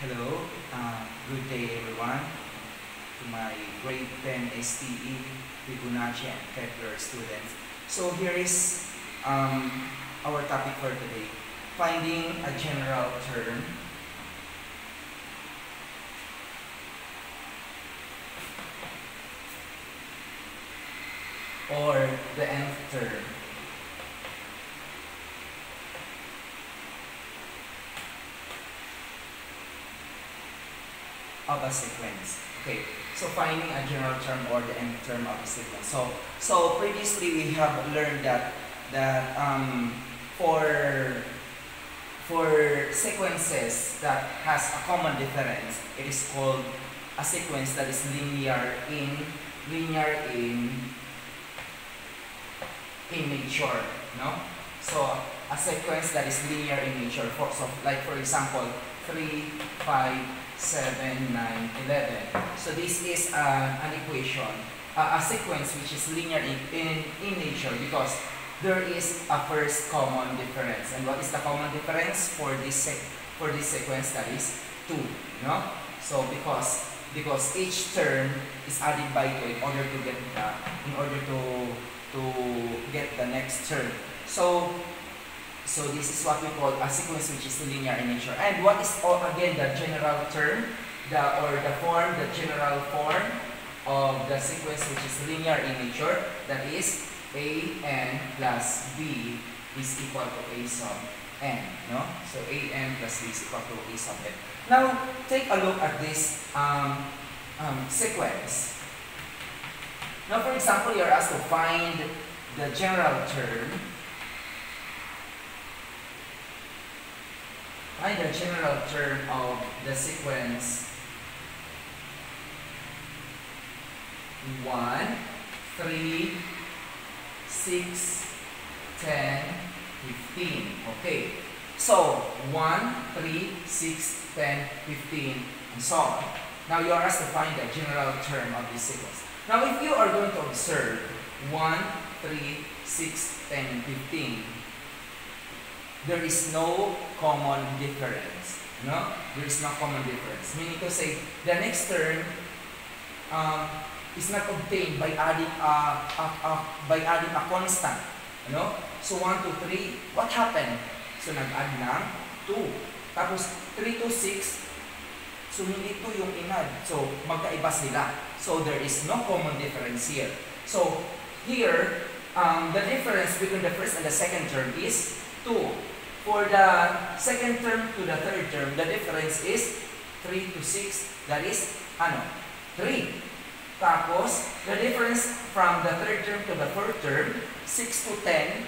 Hello, uh, good day everyone. To my grade 10 STE, Fibonacci and Kepler students. So here is um, our topic for today. Finding a general term or the nth term of a sequence. Okay, so finding a general term or the nth term of a sequence. So, so previously we have learned that that um, for for sequences that has a common difference, it is called a sequence that is linear in linear in in nature, no? So a sequence that is linear in nature. For, so like for example, 3, 5, 7, 9, 11. So this is uh, an equation, uh, a sequence which is linear in, in, nature because there is a first common difference. And what is the common difference for this for this sequence? That is 2, no? So because because each term is added by 2 in order to get the, in order to to get the next term. So so this is what we call a sequence which is linear in nature. And what is oh, again the general term, the or the form, the general form of the sequence which is linear in nature? That is a n plus b is equal to a sub n. No? So a n plus b is equal to a sub n. Now take a look at this um, um, sequence. Now, for example, you're asked to find the general term find the general term of the sequence 1, 3, 6, 10, 15. Okay. So, 1, 3, 6, 10, 15, and so on. Now, you are asked to find the general term of this sequence. Now, if you are going to observe 1, 3, 6, 10, 15, there is no common difference. No? There is no common difference. Meaning to say, the next term um, is not obtained by adding a, a, a, by adding a constant. No? So 1, 2, 3, what happened? So nag-add ng 2. Tapos 3 to 6, so hindi 2 yung inad. So magkaiba sila. So there is no common difference here. So here, um, the difference between the first and the second term is 2. For the second term to the third term, the difference is 3 to 6. That is, ano? 3. Tapos, the difference from the third term to the fourth term, 6 to 10.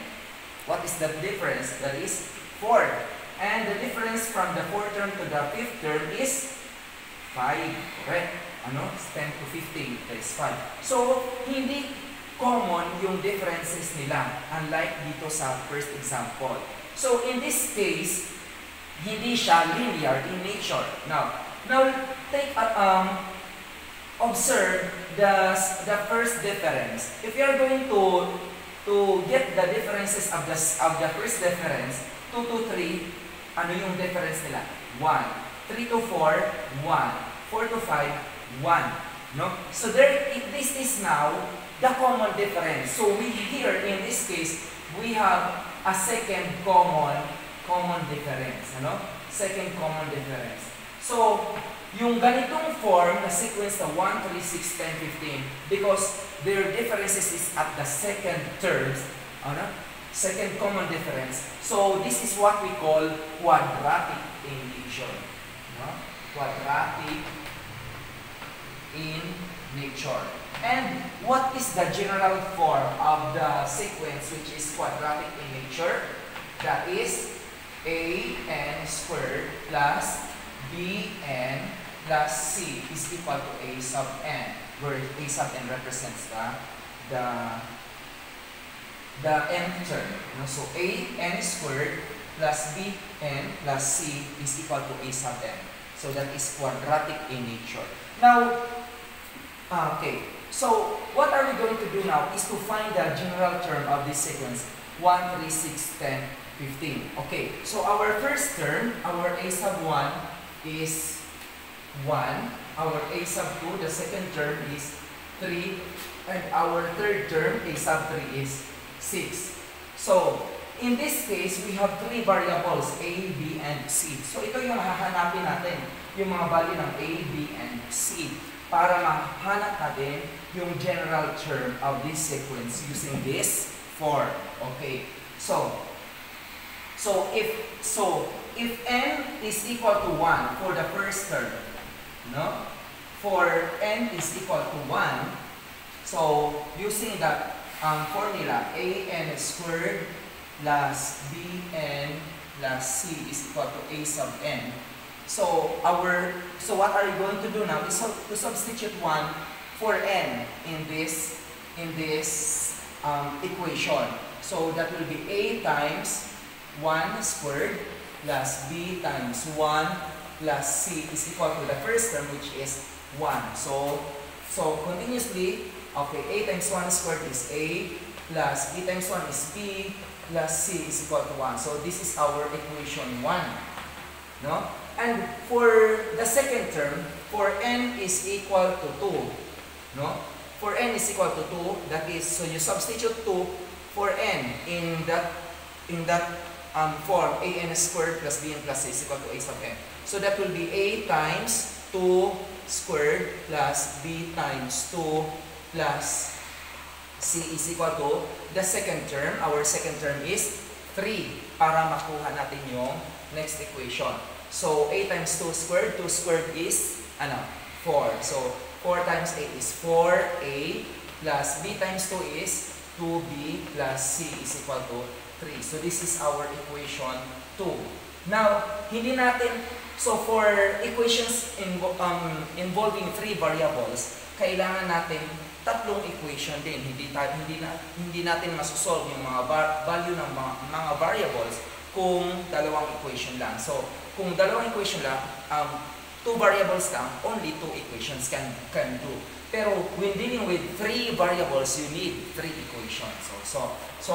What is the difference? That is 4. And the difference from the fourth term to the fifth term is 5. Correct? Ano? 10 to 15. That is 5. So, hindi common yung differences nila. Unlike dito sa first example. So, in this case, hindi siya linear in nature. Now, now take a, um, observe the, the first difference. If you are going to to get the differences of the, of the first difference, 2 to 3, ano yung difference nila? 1. 3 to 4, 1. 4 to 5, 1. No? So there, this is now the common difference. So we here, in this case, we have a second common common difference. Ano? Second common difference. So, yung ganitong form na sequence na 1, 3, 6, 10, 15, because their differences is at the second terms, ano? second common difference. So, this is what we call quadratic in nature. No? Quadratic in nature. And what is the general form of the sequence which is quadratic in nature? That is a n squared plus b n plus c is equal to a sub n, where a sub n represents the the the nth term. So a n squared plus b n plus c is equal to a sub n. So that is quadratic in nature. Now, okay. So what are we going to do now is to find the general term of this sequence 1, 3, 6, 10, 15. Okay, so our first term, our a sub 1 is 1. Our a sub 2, the second term is 3. And our third term, a sub 3 is 6. So, in this case, we have three variables, a, b, and c. So, ito yung hahanapin natin, yung mga value ng a, b, and c para mahanap natin yung general term of this sequence using this form. Okay? So, so if so if n is equal to 1 for the first term, no? For n is equal to 1, so using the um, formula an squared plus bn plus c is equal to a sub n. So our so what are you going to do now is to substitute 1 for n in this in this um, equation. So that will be a times 1 squared plus b times 1 plus c is equal to the first term which is 1. So so continuously okay a times 1 squared is a plus b times 1 is b plus c is equal to 1. So this is our equation 1. No? And for the second term, for n is equal to 2, no? For n is equal to 2, that is, so you substitute 2 for n in that in that um, form, an squared plus bn plus c is equal to a sub n. So that will be a times 2 squared plus b times 2 plus c is equal to the second term. Our second term is 3 para makuha natin yung next equation. So, a times 2 squared, 2 squared is, ano, 4. So, 4 times 8 is 4a plus b times 2 is 2b plus c is equal to 3. So, this is our equation 2. Now, hindi natin, so for equations invo um, involving three variables, kailangan natin tatlong equation din. Hindi, hindi, na, hindi natin masosolve yung mga value ng mga, mga variables kung dalawang equation lang. So, kung dalawang equation lang, um, two variables lang, only two equations can, can do. Pero when dealing with three variables, you need three equations. So, so, so,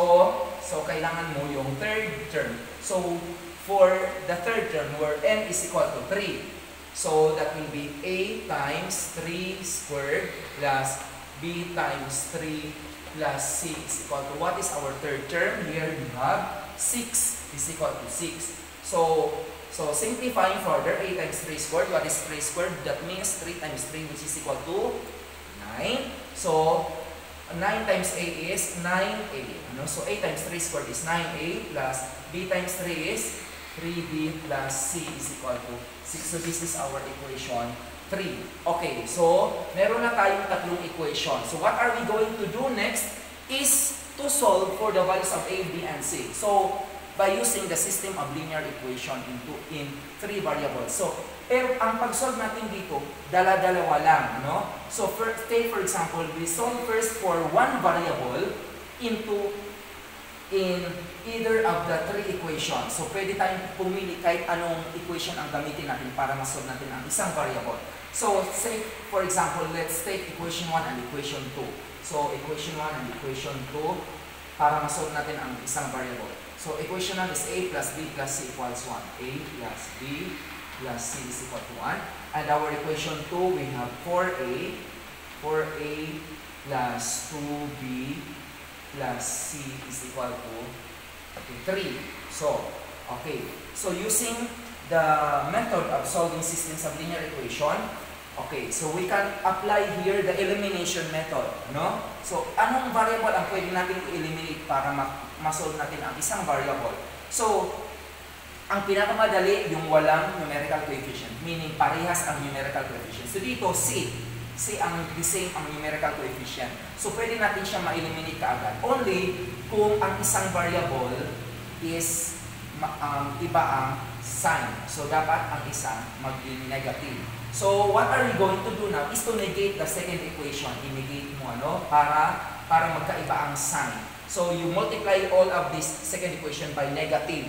so kailangan mo yung third term. So, for the third term, where n is equal to 3, so that will be a times 3 squared plus b times 3 plus c is equal to, what is our third term? Here we have 6 is equal to 6. So, So, simplifying further, a times 3 squared. What is 3 squared? That means 3 times 3 which is equal to 9. So, 9 times a is 9a. Ano? So, a times 3 squared is 9a plus b times 3 is 3b plus c is equal to 6. So, this is our equation 3. Okay, so, meron na tayong tatlong equation. So, what are we going to do next is to solve for the values of a, b, and c. So, by using the system of linear equation into in three variables. So, pero ang pag-solve natin dito, dala-dalawa lang, no? So, for, say for example, we solve first for one variable into in either of the three equations. So, pwede tayong pumili kahit anong equation ang gamitin natin para ma-solve natin ang isang variable. So, say, for example, let's take equation 1 and equation 2. So, equation 1 and equation 2 para ma-solve natin ang isang variable. So equation 1 is a plus b plus c equals 1. a plus b plus c is equal to 1. And our equation 2, we have 4a, 4a plus 2b plus c is equal to okay, 3. So, okay. So using the method of solving systems of linear equation, okay, so we can apply here the elimination method, no? So, anong variable ang pwede natin i-eliminate para ma-solve natin ang isang variable. So, ang pinakamadali, yung walang numerical coefficient, meaning parehas ang numerical coefficient. So dito, C. C ang the same ang numerical coefficient. So pwede natin siya ma-eliminate kaagad. Only kung ang isang variable is um, iba ang sign. So dapat ang isang maging negative. So what are we going to do now is to negate the second equation. I-negate mo ano para para magkaiba ang sign. So you multiply all of this second equation by negative.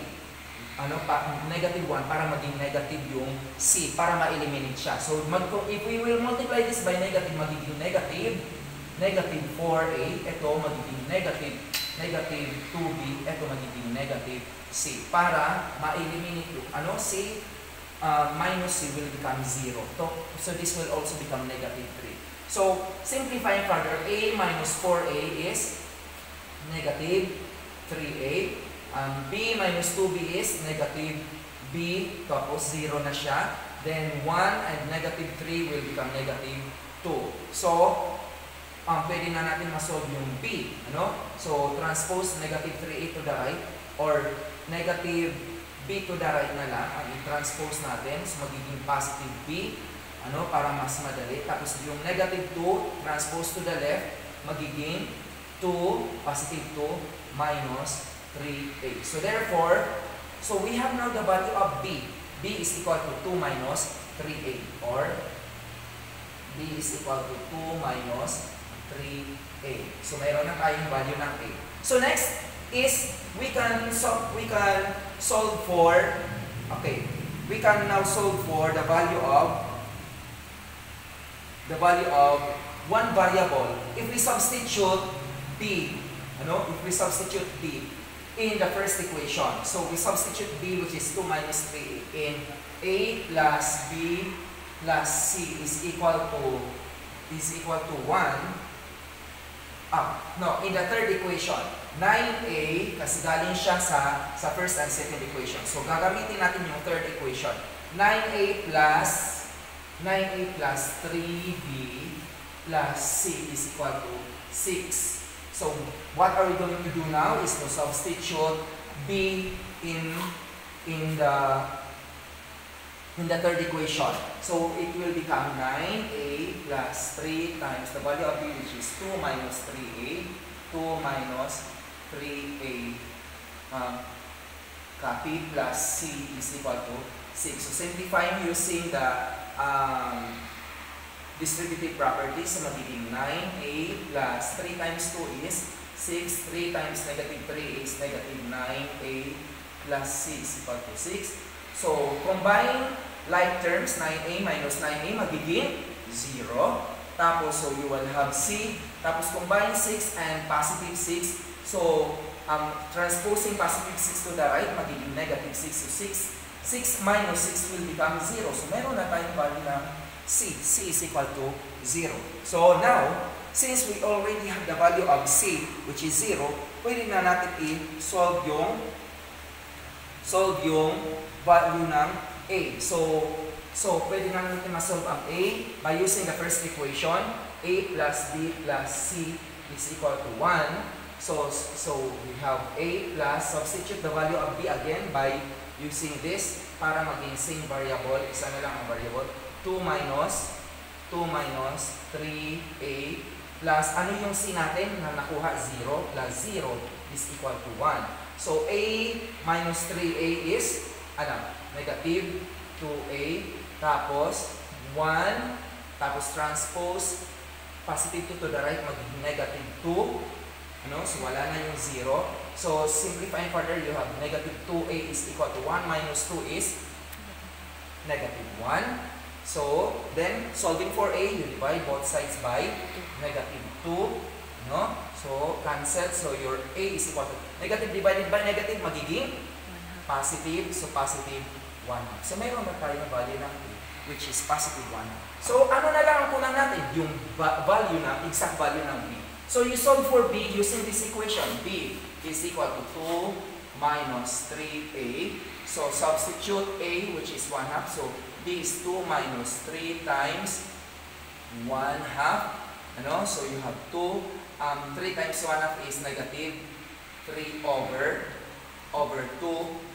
Ano pa negative 1 para maging negative yung c para ma-eliminate siya. So mag if we will multiply this by negative magiging negative negative 4a ito magiging negative negative 2b ito magiging negative c para ma-eliminate yung ano c uh, minus c will become 0. So, this will also become negative 3. So, simplifying further, a minus 4a is negative 3a. Um, b minus 2b is negative b, tapos 0 na siya. Then 1 and negative 3 will become negative 2. So, um, pwede na natin masolve yung b. Ano? So, transpose negative 3a to the right or negative b to the right na lang ang i-transpose natin. So, magiging positive b ano, para mas madali. Tapos yung negative 2, transpose to the left, magiging 2, positive 2, minus 3a. So therefore, so we have now the value of b. b is equal to 2 minus 3a or b is equal to 2 minus 3a. So mayroon na tayong value ng a. So next is we can solve we can solve for okay, we can now solve for the value of the value of one variable. If we substitute b, ano, if we substitute b in the first equation, so we substitute b which is 2 minus 3 in a plus b plus c is equal to is equal to 1. Ah, no, in the third equation, 9a kasi galing siya sa sa first and second equation. So gagamitin natin yung third equation. 9a plus 9a plus 3b plus c is equal to 6. So, what are we going to do now is to substitute b in in the in the third equation. So, it will become 9a plus 3 times the value of b which is 2 minus 3a 2 minus 3a uh, copy plus c is equal to 6. So, simplifying using the um, distributive properties, so magiging 9a plus 3 times 2 is 6, 3 times negative 3 is negative 9a plus c is equal to 6. So, combine like terms, 9a minus 9a magiging 0. Tapos, so you will have c. Tapos, combine 6 and positive 6. So, um, transposing positive 6 to the right, magiging negative 6 to 6. 6 minus 6 will become 0. So, meron na tayong value ng c. c is equal to 0. So, now, since we already have the value of c, which is 0, pwede na natin i-solve yung solve yung value ng a. So, so pwede na natin ma-solve ang a by using the first equation, a plus b plus c is equal to 1. So, so we have a plus, substitute the value of b again by using this para maging same variable. Isa na lang ang variable. 2 minus 2 minus 3a plus ano yung c natin na nakuha 0 plus 0 is equal to 1. So a minus 3a is ano, negative 2a tapos 1 tapos transpose positive 2 to the right magiging negative 2 ano? So, wala na yung 0. So, simplifying further, you have negative 2a is equal to 1 minus 2 is negative 1. So, then, solving for a, you divide both sides by negative 2. No? So, cancel. So, your a is equal to negative divided by negative, magiging positive. So, positive 1 So, mayroon na tayo ng value ng a, which is positive 1 So, ano na lang ang kulang natin? Yung value na, exact value ng b. So you solve for b using this equation. b is equal to 2 minus 3a. So substitute a which is 1 half. So b is 2 minus 3 times 1 half. Ano? So you have 2. Um, 3 times 1 half is negative 3 over over 2.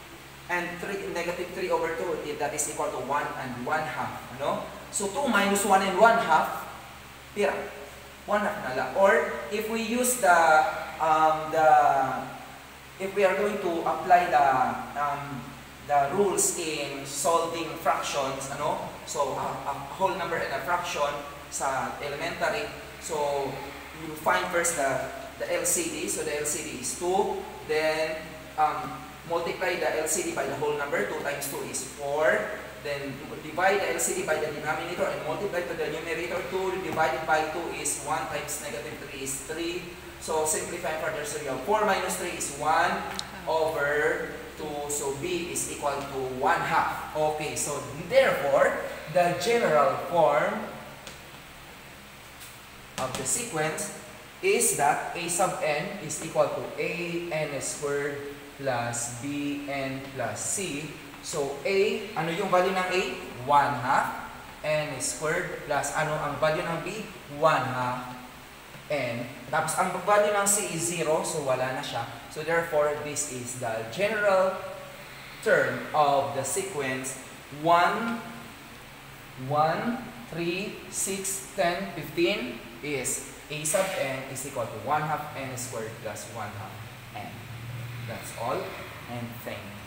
And 3, negative 3 over 2, that is equal to 1 and 1 half. Ano? So 2 minus 1 and 1 half, tira one half na. Or if we use the um, the if we are going to apply the um, the rules in solving fractions, ano? So a, a whole number and a fraction sa elementary. So you find first the the LCD. So the LCD is 2. Then um, multiply the LCD by the whole number. 2 times 2 is 4. Then divide the LCD by the denominator and multiply to the numerator. 2 divided by 2 is 1 times negative 3 is 3. So simplify further. So you have 4 minus 3 is 1 over 2. So B is equal to 1 half. Okay, so therefore, the general form of the sequence is that a sub n is equal to a n squared plus b n plus c. So a, ano yung value ng a? 1 half n squared plus ano ang value ng b? 1 half n. Tapos ang value ng c is 0, so wala na siya. So therefore, this is the general term of the sequence 1, 1, 3, 6, 10, 15 is a sub n is equal to 1 half n squared plus 1 half. That's all, and thank you.